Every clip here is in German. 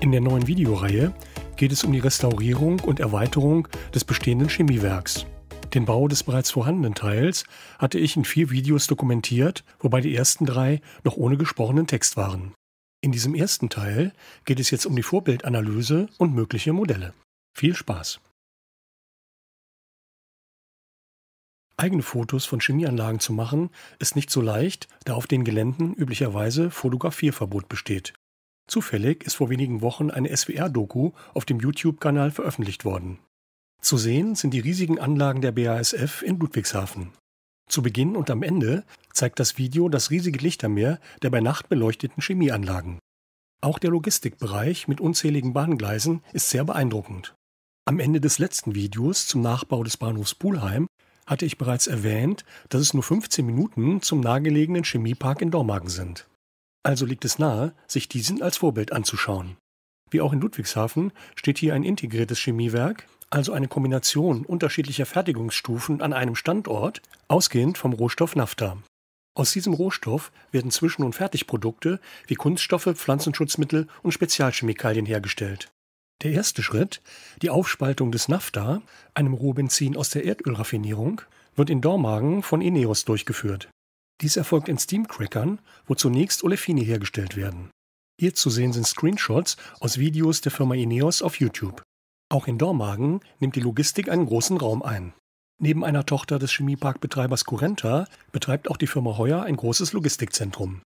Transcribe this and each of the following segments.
In der neuen Videoreihe geht es um die Restaurierung und Erweiterung des bestehenden Chemiewerks. Den Bau des bereits vorhandenen Teils hatte ich in vier Videos dokumentiert, wobei die ersten drei noch ohne gesprochenen Text waren. In diesem ersten Teil geht es jetzt um die Vorbildanalyse und mögliche Modelle. Viel Spaß! Eigene Fotos von Chemieanlagen zu machen, ist nicht so leicht, da auf den Geländen üblicherweise Fotografierverbot besteht. Zufällig ist vor wenigen Wochen eine SWR-Doku auf dem YouTube-Kanal veröffentlicht worden. Zu sehen sind die riesigen Anlagen der BASF in Ludwigshafen. Zu Beginn und am Ende zeigt das Video das riesige Lichtermeer der bei Nacht beleuchteten Chemieanlagen. Auch der Logistikbereich mit unzähligen Bahngleisen ist sehr beeindruckend. Am Ende des letzten Videos zum Nachbau des Bahnhofs Pulheim hatte ich bereits erwähnt, dass es nur 15 Minuten zum nahegelegenen Chemiepark in Dormagen sind. Also liegt es nahe, sich diesen als Vorbild anzuschauen. Wie auch in Ludwigshafen steht hier ein integriertes Chemiewerk, also eine Kombination unterschiedlicher Fertigungsstufen an einem Standort, ausgehend vom Rohstoff Naphtha. Aus diesem Rohstoff werden Zwischen- und Fertigprodukte wie Kunststoffe, Pflanzenschutzmittel und Spezialchemikalien hergestellt. Der erste Schritt, die Aufspaltung des Naphtha, einem Rohbenzin aus der Erdölraffinierung, wird in Dormagen von Ineos durchgeführt. Dies erfolgt in Steamcrackern, wo zunächst Olefine hergestellt werden. Hier zu sehen sind Screenshots aus Videos der Firma Ineos auf YouTube. Auch in Dormagen nimmt die Logistik einen großen Raum ein. Neben einer Tochter des Chemieparkbetreibers Currenta betreibt auch die Firma Heuer ein großes Logistikzentrum.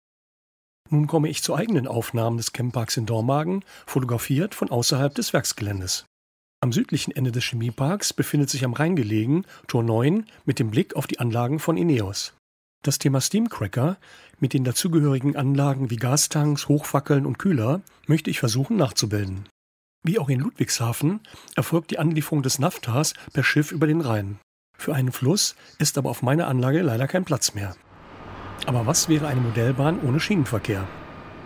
Nun komme ich zu eigenen Aufnahmen des Chemparks in Dormagen, fotografiert von außerhalb des Werksgeländes. Am südlichen Ende des Chemieparks befindet sich am Rhein gelegen Tor 9 mit dem Blick auf die Anlagen von Ineos. Das Thema Steamcracker mit den dazugehörigen Anlagen wie Gastanks, Hochfackeln und Kühler möchte ich versuchen nachzubilden. Wie auch in Ludwigshafen erfolgt die Anlieferung des Naftas per Schiff über den Rhein. Für einen Fluss ist aber auf meiner Anlage leider kein Platz mehr. Aber was wäre eine Modellbahn ohne Schienenverkehr?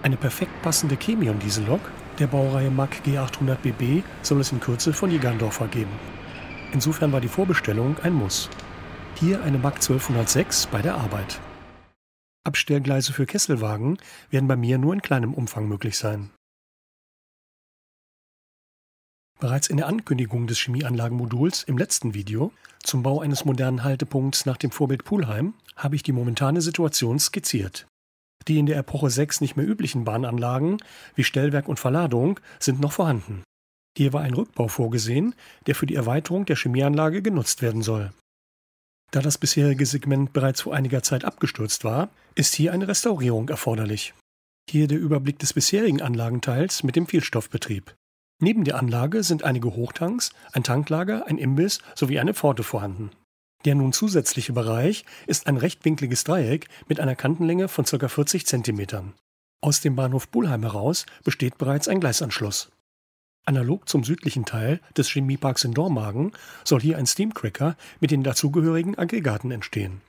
Eine perfekt passende Chemion-Diesellok der Baureihe MAC G800BB soll es in Kürze von Jägerndorfer geben. Insofern war die Vorbestellung ein Muss. Hier eine MAG 1206 bei der Arbeit. Abstellgleise für Kesselwagen werden bei mir nur in kleinem Umfang möglich sein. Bereits in der Ankündigung des Chemieanlagenmoduls im letzten Video zum Bau eines modernen Haltepunkts nach dem Vorbild Pulheim habe ich die momentane Situation skizziert. Die in der Epoche 6 nicht mehr üblichen Bahnanlagen wie Stellwerk und Verladung sind noch vorhanden. Hier war ein Rückbau vorgesehen, der für die Erweiterung der Chemieanlage genutzt werden soll. Da das bisherige Segment bereits vor einiger Zeit abgestürzt war, ist hier eine Restaurierung erforderlich. Hier der Überblick des bisherigen Anlagenteils mit dem Vielstoffbetrieb. Neben der Anlage sind einige Hochtanks, ein Tanklager, ein Imbiss sowie eine Pforte vorhanden. Der nun zusätzliche Bereich ist ein rechtwinkliges Dreieck mit einer Kantenlänge von ca. 40 cm. Aus dem Bahnhof Bullheim heraus besteht bereits ein Gleisanschluss. Analog zum südlichen Teil des Chemieparks in Dormagen soll hier ein Steamcracker mit den dazugehörigen Aggregaten entstehen.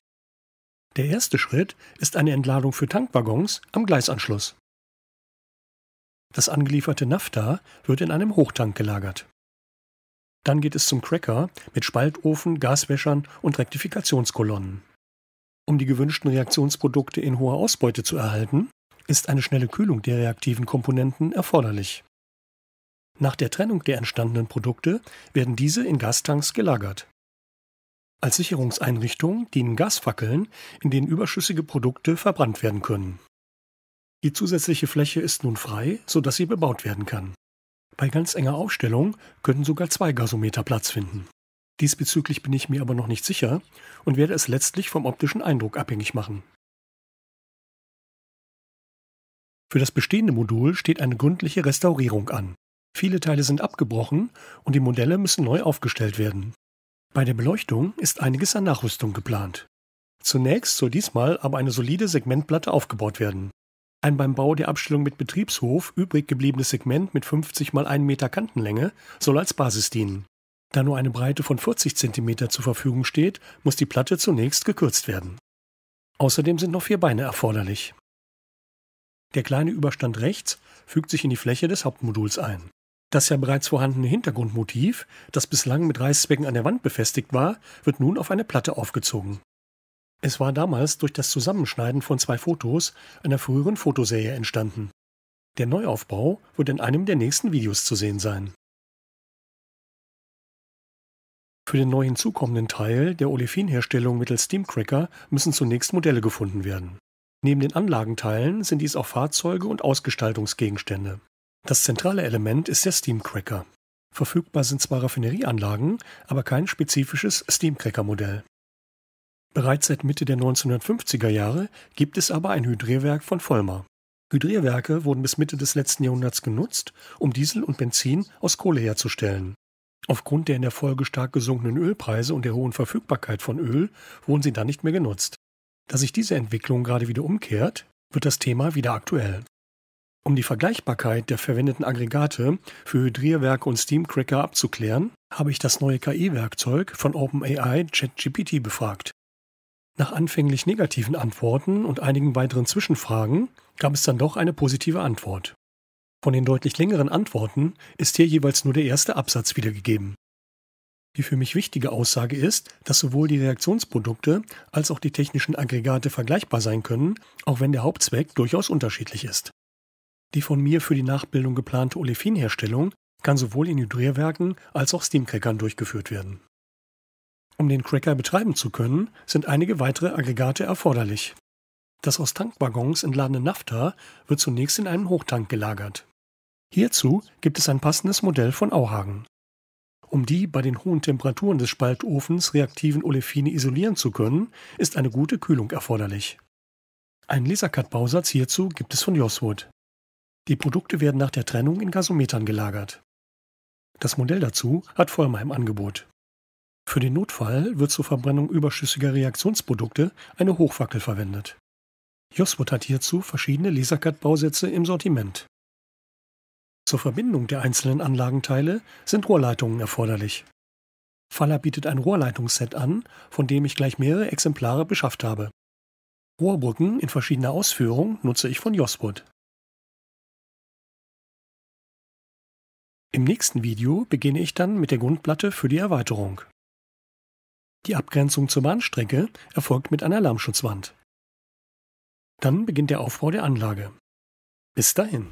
Der erste Schritt ist eine Entladung für Tankwaggons am Gleisanschluss. Das angelieferte Naphtha wird in einem Hochtank gelagert. Dann geht es zum Cracker mit Spaltofen, Gaswäschern und Rektifikationskolonnen. Um die gewünschten Reaktionsprodukte in hoher Ausbeute zu erhalten, ist eine schnelle Kühlung der reaktiven Komponenten erforderlich. Nach der Trennung der entstandenen Produkte werden diese in Gastanks gelagert. Als Sicherungseinrichtung dienen Gasfackeln, in denen überschüssige Produkte verbrannt werden können. Die zusätzliche Fläche ist nun frei, sodass sie bebaut werden kann. Bei ganz enger Aufstellung können sogar zwei Gasometer Platz finden. Diesbezüglich bin ich mir aber noch nicht sicher und werde es letztlich vom optischen Eindruck abhängig machen. Für das bestehende Modul steht eine gründliche Restaurierung an. Viele Teile sind abgebrochen und die Modelle müssen neu aufgestellt werden. Bei der Beleuchtung ist einiges an Nachrüstung geplant. Zunächst soll diesmal aber eine solide Segmentplatte aufgebaut werden. Ein beim Bau der Abstellung mit Betriebshof übrig gebliebenes Segment mit 50 x 1 Meter Kantenlänge soll als Basis dienen. Da nur eine Breite von 40 cm zur Verfügung steht, muss die Platte zunächst gekürzt werden. Außerdem sind noch vier Beine erforderlich. Der kleine Überstand rechts fügt sich in die Fläche des Hauptmoduls ein. Das ja bereits vorhandene Hintergrundmotiv, das bislang mit Reißzwecken an der Wand befestigt war, wird nun auf eine Platte aufgezogen. Es war damals durch das Zusammenschneiden von zwei Fotos einer früheren Fotoserie entstanden. Der Neuaufbau wird in einem der nächsten Videos zu sehen sein. Für den neu hinzukommenden Teil der Olefinherstellung mittels Steamcracker müssen zunächst Modelle gefunden werden. Neben den Anlagenteilen sind dies auch Fahrzeuge und Ausgestaltungsgegenstände. Das zentrale Element ist der Steamcracker. Verfügbar sind zwar Raffinerieanlagen, aber kein spezifisches Steamcracker-Modell. Bereits seit Mitte der 1950er Jahre gibt es aber ein Hydrierwerk von Vollmar. Hydrierwerke wurden bis Mitte des letzten Jahrhunderts genutzt, um Diesel und Benzin aus Kohle herzustellen. Aufgrund der in der Folge stark gesunkenen Ölpreise und der hohen Verfügbarkeit von Öl wurden sie dann nicht mehr genutzt. Da sich diese Entwicklung gerade wieder umkehrt, wird das Thema wieder aktuell. Um die Vergleichbarkeit der verwendeten Aggregate für Hydrierwerke und Steamcracker abzuklären, habe ich das neue KI-Werkzeug von OpenAI ChatGPT befragt. Nach anfänglich negativen Antworten und einigen weiteren Zwischenfragen gab es dann doch eine positive Antwort. Von den deutlich längeren Antworten ist hier jeweils nur der erste Absatz wiedergegeben. Die für mich wichtige Aussage ist, dass sowohl die Reaktionsprodukte als auch die technischen Aggregate vergleichbar sein können, auch wenn der Hauptzweck durchaus unterschiedlich ist. Die von mir für die Nachbildung geplante Olefinherstellung kann sowohl in Hydrierwerken als auch Steamcrackern durchgeführt werden. Um den Cracker betreiben zu können, sind einige weitere Aggregate erforderlich. Das aus Tankwaggons entladene Nafta wird zunächst in einem Hochtank gelagert. Hierzu gibt es ein passendes Modell von Auhagen. Um die bei den hohen Temperaturen des Spaltofens reaktiven Olefine isolieren zu können, ist eine gute Kühlung erforderlich. Einen Lasercut-Bausatz hierzu gibt es von Joswood. Die Produkte werden nach der Trennung in Gasometern gelagert. Das Modell dazu hat Vollmer im Angebot. Für den Notfall wird zur Verbrennung überschüssiger Reaktionsprodukte eine Hochfackel verwendet. Joswood hat hierzu verschiedene Lasercut-Bausätze im Sortiment. Zur Verbindung der einzelnen Anlagenteile sind Rohrleitungen erforderlich. Faller bietet ein Rohrleitungsset an, von dem ich gleich mehrere Exemplare beschafft habe. Rohrbrücken in verschiedener Ausführung nutze ich von Joswood. Im nächsten Video beginne ich dann mit der Grundplatte für die Erweiterung. Die Abgrenzung zur Bahnstrecke erfolgt mit einer Lärmschutzwand. Dann beginnt der Aufbau der Anlage. Bis dahin.